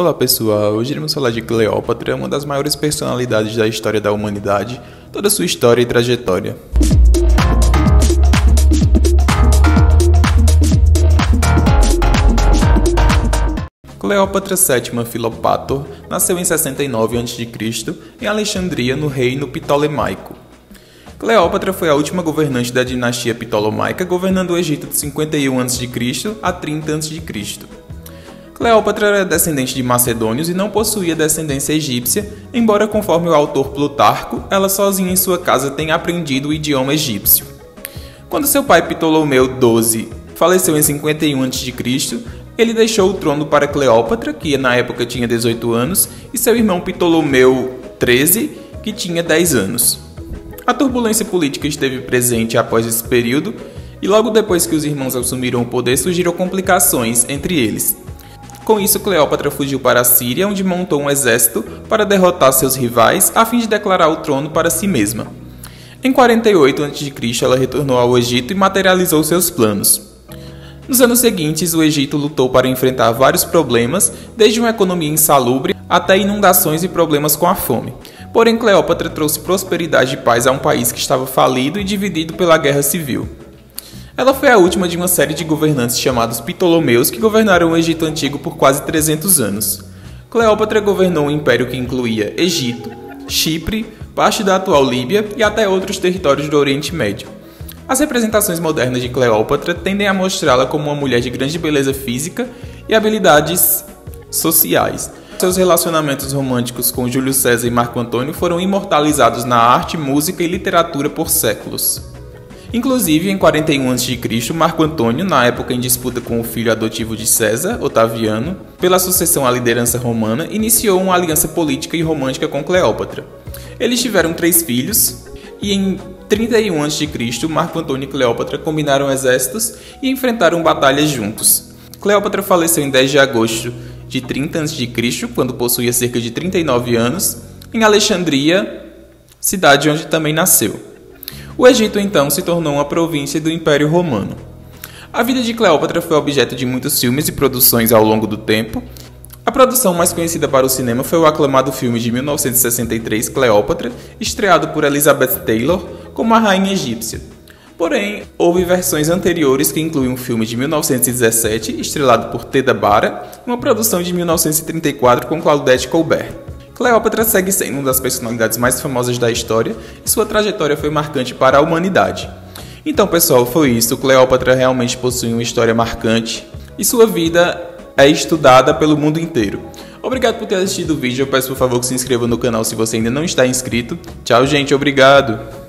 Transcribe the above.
Olá pessoal, hoje iremos falar de Cleópatra, uma das maiores personalidades da história da humanidade, toda sua história e trajetória. Cleópatra VII Filopator nasceu em 69 a.C. em Alexandria, no reino ptolemaico. Cleópatra foi a última governante da dinastia ptolomaica, governando o Egito de 51 a.C. a 30 a.C. Cleópatra era descendente de macedônios e não possuía descendência egípcia, embora, conforme o autor Plutarco, ela sozinha em sua casa tenha aprendido o idioma egípcio. Quando seu pai Ptolomeu XII faleceu em 51 a.C., ele deixou o trono para Cleópatra, que na época tinha 18 anos, e seu irmão Ptolomeu XIII, que tinha 10 anos. A turbulência política esteve presente após esse período, e logo depois que os irmãos assumiram o poder surgiram complicações entre eles. Com isso, Cleópatra fugiu para a Síria, onde montou um exército para derrotar seus rivais a fim de declarar o trono para si mesma. Em 48 a.C., ela retornou ao Egito e materializou seus planos. Nos anos seguintes, o Egito lutou para enfrentar vários problemas, desde uma economia insalubre até inundações e problemas com a fome. Porém, Cleópatra trouxe prosperidade e paz a um país que estava falido e dividido pela guerra civil. Ela foi a última de uma série de governantes chamados Ptolomeus que governaram o Egito Antigo por quase 300 anos. Cleópatra governou um império que incluía Egito, Chipre, parte da atual Líbia e até outros territórios do Oriente Médio. As representações modernas de Cleópatra tendem a mostrá-la como uma mulher de grande beleza física e habilidades sociais. Seus relacionamentos românticos com Júlio César e Marco Antônio foram imortalizados na arte, música e literatura por séculos. Inclusive, em 41 a.C., Marco Antônio, na época em disputa com o filho adotivo de César, Otaviano, pela sucessão à liderança romana, iniciou uma aliança política e romântica com Cleópatra. Eles tiveram três filhos, e em 31 a.C., Marco Antônio e Cleópatra combinaram exércitos e enfrentaram batalhas juntos. Cleópatra faleceu em 10 de agosto de 30 a.C., quando possuía cerca de 39 anos, em Alexandria, cidade onde também nasceu. O Egito então se tornou uma província do Império Romano. A vida de Cleópatra foi objeto de muitos filmes e produções ao longo do tempo. A produção mais conhecida para o cinema foi o aclamado filme de 1963 Cleópatra, estreado por Elizabeth Taylor como a rainha egípcia. Porém, houve versões anteriores que incluem um filme de 1917, estrelado por Teda Bara, uma produção de 1934 com Claudette Colbert. Cleópatra segue sendo uma das personalidades mais famosas da história e sua trajetória foi marcante para a humanidade. Então, pessoal, foi isso. Cleópatra realmente possui uma história marcante e sua vida é estudada pelo mundo inteiro. Obrigado por ter assistido o vídeo. Eu peço por favor que se inscreva no canal se você ainda não está inscrito. Tchau, gente. Obrigado.